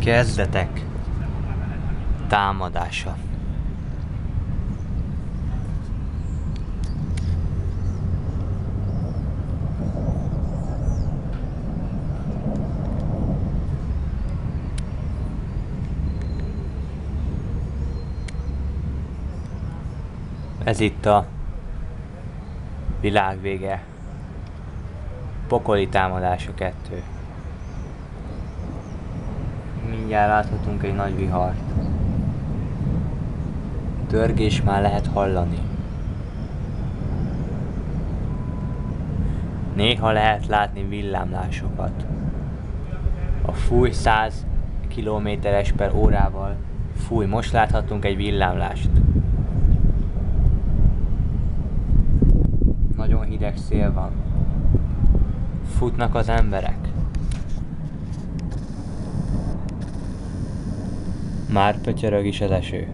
Kezdetek támadása. Ez itt a világ vége. Pokoli támadása kettő. Mindjárt láthatunk egy nagy vihart. Törgés már lehet hallani. Néha lehet látni villámlásokat. A fúj 100 kilométeres per órával fúj. Most láthatunk egy villámlást. Nagyon hideg szél van. Futnak az emberek. Már pötyörög is az eső.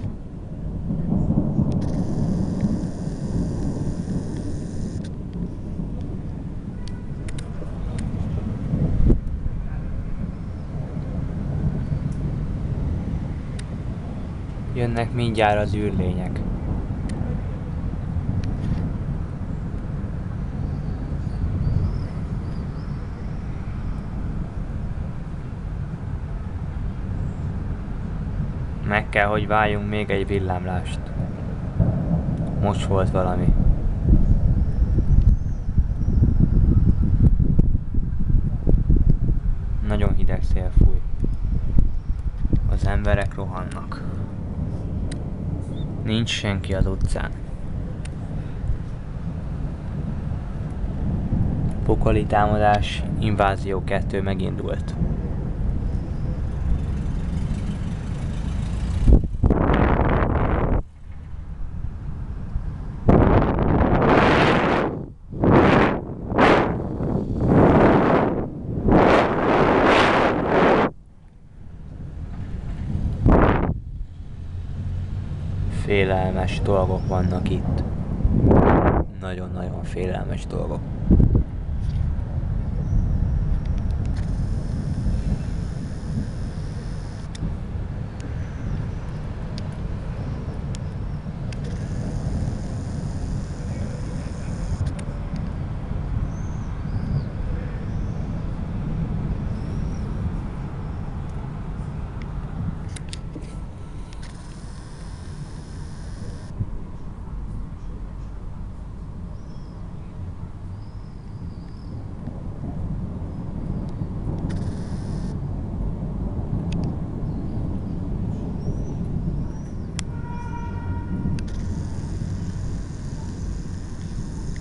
Jönnek mindjárt az űrlények. Meg kell, hogy váljunk még egy villámlást. Most volt valami. Nagyon hideg szél fúj. Az emberek rohannak. Nincs senki az utcán. Pokoli támadás, invázió 2 megindult. Félelmes dolgok vannak itt. Nagyon-nagyon félelmes dolgok.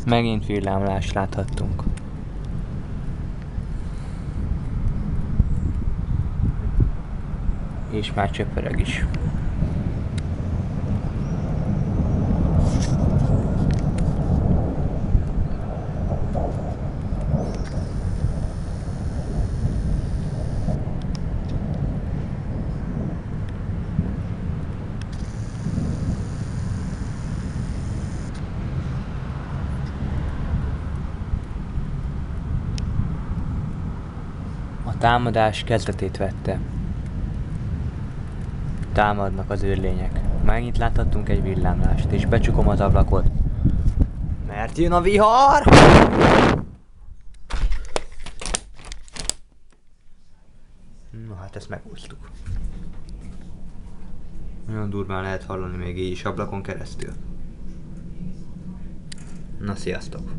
Megint villámlást láthattunk. És már csöpörög is. Támadás kezdetét vette. Támadnak az űrlények. Megint láthattunk egy villámlást, és becsukom az ablakot. Mert jön a vihar! Na hát ezt megúsztuk. Nagyon durván lehet hallani még így is ablakon keresztül. Na sziasztok!